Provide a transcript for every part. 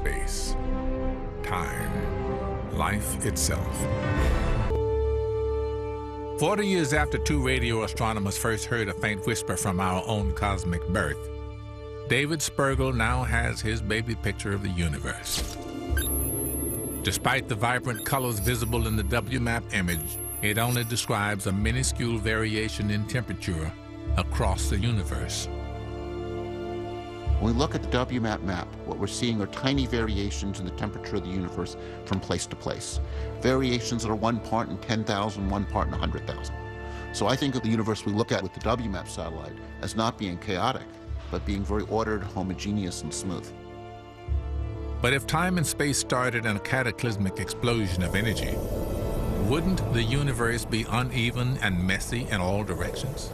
space, time, life itself. Forty years after two radio astronomers first heard a faint whisper from our own cosmic birth, David Spergel now has his baby picture of the universe. Despite the vibrant colors visible in the WMAP image, it only describes a minuscule variation in temperature across the universe. When we look at the WMAP map, what we're seeing are tiny variations in the temperature of the universe from place to place. Variations that are one part in 10,000, one part in 100,000. So I think of the universe we look at with the WMAP satellite as not being chaotic, but being very ordered, homogeneous, and smooth. But if time and space started in a cataclysmic explosion of energy, wouldn't the universe be uneven and messy in all directions?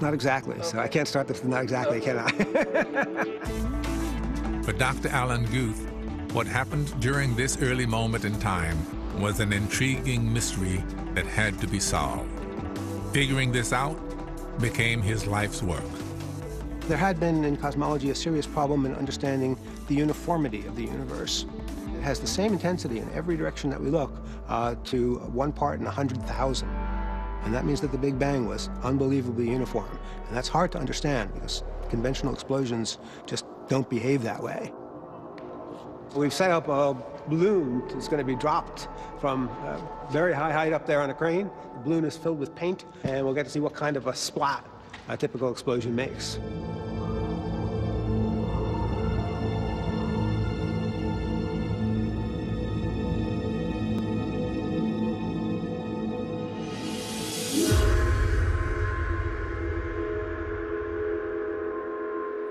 Not exactly. So I can't start this with not exactly, can I? For Dr. Alan Guth, what happened during this early moment in time was an intriguing mystery that had to be solved. Figuring this out became his life's work. There had been in cosmology a serious problem in understanding the uniformity of the universe. It has the same intensity in every direction that we look uh, to one part in a 100,000. And that means that the Big Bang was unbelievably uniform. And that's hard to understand because conventional explosions just don't behave that way. We've set up a balloon that's going to be dropped from a very high height up there on a crane. The balloon is filled with paint, and we'll get to see what kind of a splat a typical explosion makes.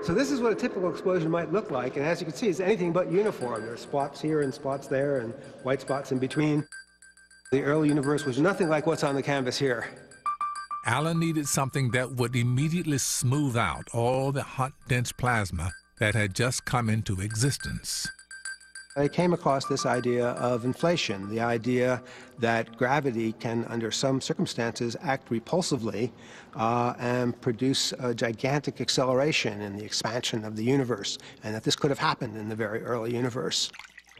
So this is what a typical explosion might look like, and as you can see, it's anything but uniform. There are spots here and spots there and white spots in between. The early universe was nothing like what's on the canvas here. Alan needed something that would immediately smooth out all the hot, dense plasma that had just come into existence. I came across this idea of inflation, the idea that gravity can, under some circumstances, act repulsively uh, and produce a gigantic acceleration in the expansion of the universe, and that this could have happened in the very early universe.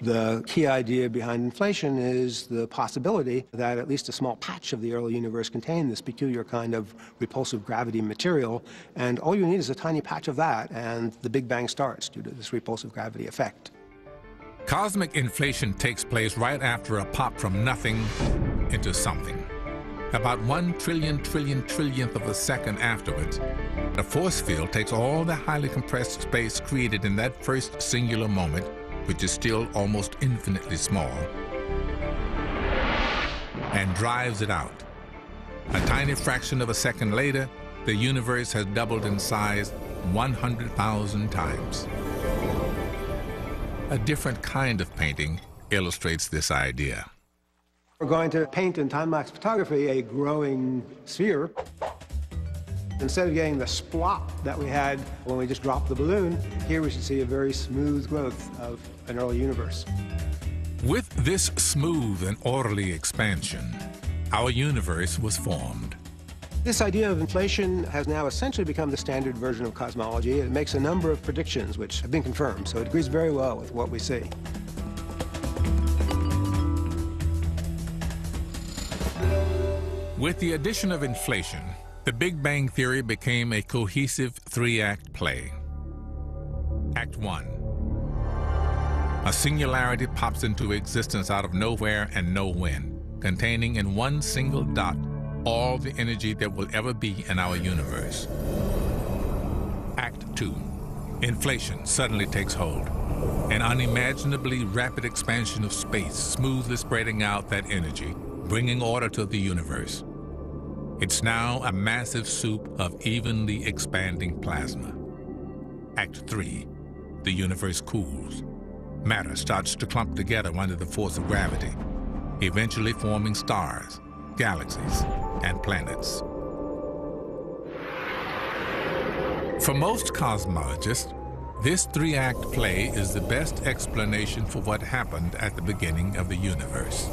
The key idea behind inflation is the possibility that at least a small patch of the early universe contained this peculiar kind of repulsive gravity material, and all you need is a tiny patch of that, and the Big Bang starts due to this repulsive gravity effect. Cosmic inflation takes place right after a pop from nothing into something. About one trillion trillion trillionth of a second afterwards, a force field takes all the highly compressed space created in that first singular moment, which is still almost infinitely small, and drives it out. A tiny fraction of a second later, the universe has doubled in size 100,000 times. A different kind of painting illustrates this idea. We're going to paint in time-lapse photography a growing sphere. Instead of getting the splot that we had when we just dropped the balloon, here we should see a very smooth growth of an early universe. With this smooth and orderly expansion, our universe was formed. This idea of inflation has now essentially become the standard version of cosmology. It makes a number of predictions which have been confirmed, so it agrees very well with what we see. With the addition of inflation, the Big Bang Theory became a cohesive three-act play. Act 1. A singularity pops into existence out of nowhere and no when, containing in one single dot all the energy that will ever be in our universe. Act 2. Inflation suddenly takes hold. An unimaginably rapid expansion of space, smoothly spreading out that energy, bringing order to the universe. It's now a massive soup of evenly expanding plasma. Act 3. The universe cools. Matter starts to clump together under the force of gravity, eventually forming stars, galaxies, and planets. For most cosmologists, this three-act play is the best explanation for what happened at the beginning of the universe.